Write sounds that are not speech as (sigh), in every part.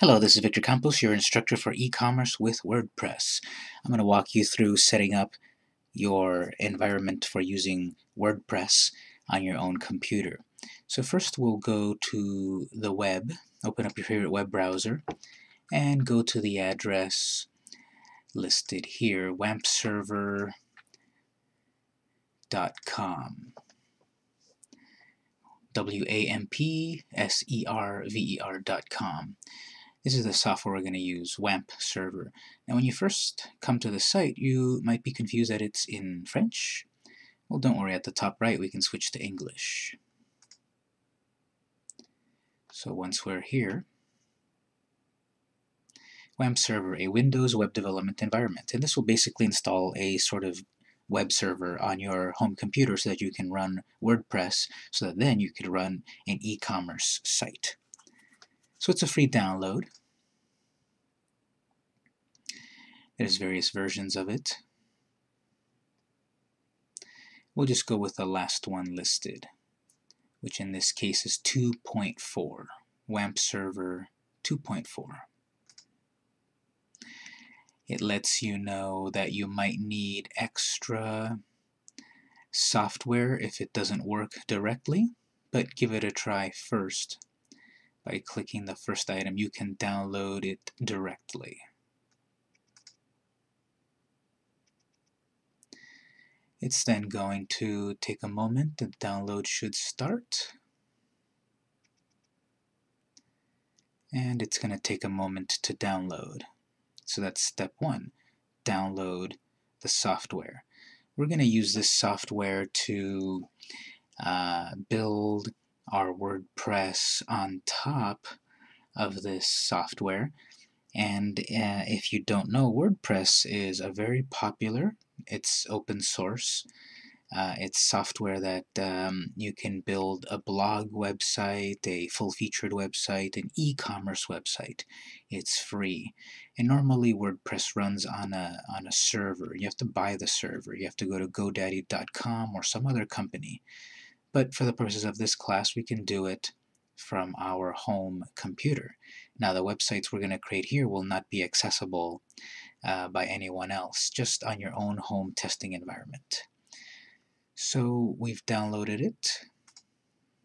Hello, this is Victor Campos, your instructor for e-commerce with WordPress. I'm going to walk you through setting up your environment for using WordPress on your own computer. So first we'll go to the web, open up your favorite web browser, and go to the address listed here, wampserver.com. W-A-M-P-S-E-R-V-E-R.com. This is the software we're going to use, WAMP server. Now when you first come to the site, you might be confused that it's in French. Well, don't worry, at the top right we can switch to English. So once we're here, WAMP server, a Windows web development environment. And this will basically install a sort of web server on your home computer so that you can run WordPress so that then you could run an e-commerce site. So it's a free download. There's various versions of it. We'll just go with the last one listed, which in this case is 2.4, WAMP server 2.4. It lets you know that you might need extra software if it doesn't work directly, but give it a try first by clicking the first item, you can download it directly. It's then going to take a moment, the download should start. And it's going to take a moment to download. So that's step one, download the software. We're going to use this software to uh, build our WordPress on top of this software. And uh, if you don't know, WordPress is a very popular, it's open source, uh, it's software that um, you can build a blog website, a full-featured website, an e-commerce website. It's free. And normally WordPress runs on a, on a server. You have to buy the server. You have to go to GoDaddy.com or some other company. But for the purposes of this class, we can do it from our home computer. Now the websites we're going to create here will not be accessible uh, by anyone else, just on your own home testing environment. So we've downloaded it.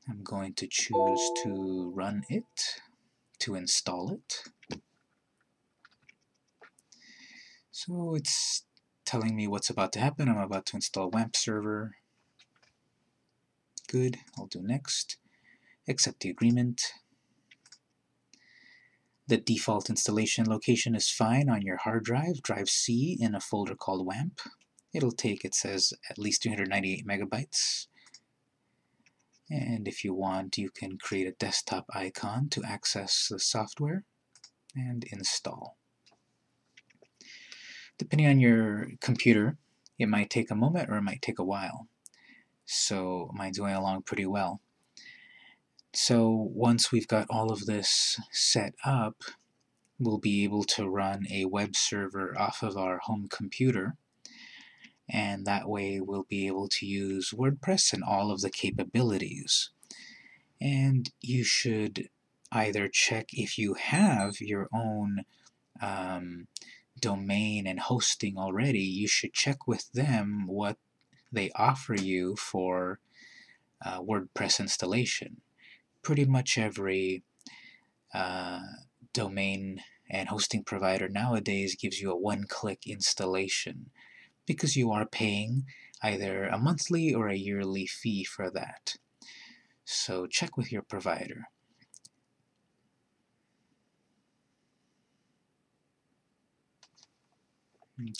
I'm going to choose to run it, to install it. So it's telling me what's about to happen. I'm about to install WAMP server. Good, I'll do next. Accept the agreement. The default installation location is fine on your hard drive, drive C, in a folder called WAMP. It'll take, it says, at least 298 megabytes. And if you want, you can create a desktop icon to access the software and install. Depending on your computer, it might take a moment or it might take a while so mine's going along pretty well. So once we've got all of this set up, we'll be able to run a web server off of our home computer and that way we'll be able to use WordPress and all of the capabilities. And you should either check if you have your own um, domain and hosting already, you should check with them what they offer you for uh, WordPress installation. Pretty much every uh, domain and hosting provider nowadays gives you a one-click installation because you are paying either a monthly or a yearly fee for that. So check with your provider.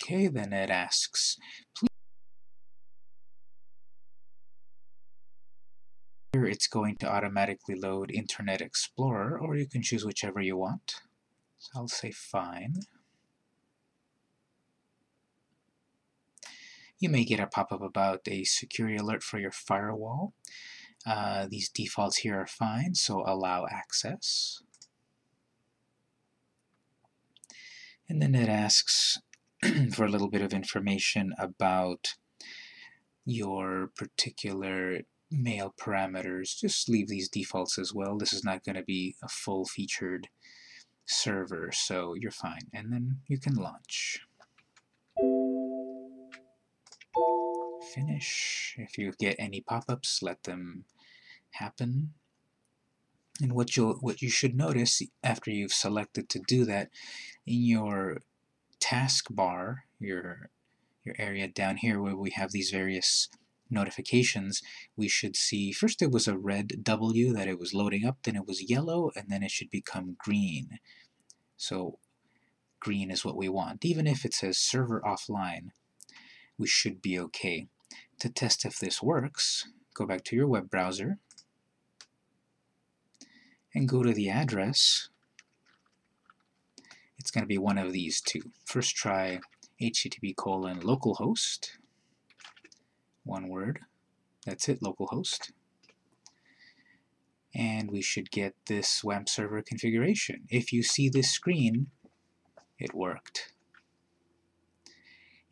Okay, then it asks, please Here it's going to automatically load Internet Explorer, or you can choose whichever you want. So I'll say fine. You may get a pop-up about a security alert for your firewall. Uh, these defaults here are fine, so allow access. And then it asks (clears throat) for a little bit of information about your particular mail parameters, just leave these defaults as well. This is not going to be a full-featured server, so you're fine. And then you can launch. Finish. If you get any pop-ups, let them happen. And what you'll what you should notice after you've selected to do that, in your taskbar, your your area down here where we have these various notifications, we should see first it was a red W that it was loading up, then it was yellow, and then it should become green. So green is what we want. Even if it says server offline, we should be okay. To test if this works, go back to your web browser and go to the address. It's going to be one of these two. First try http colon localhost, one word, that's it, localhost. And we should get this WAMP server configuration. If you see this screen, it worked.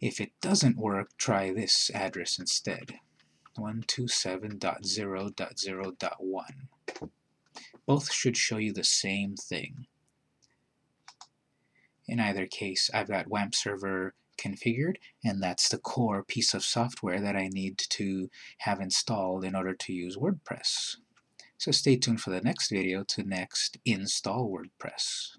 If it doesn't work, try this address instead, 127.0.0.1. Both should show you the same thing. In either case, I've got WAMP server configured, and that's the core piece of software that I need to have installed in order to use WordPress. So stay tuned for the next video to next install WordPress.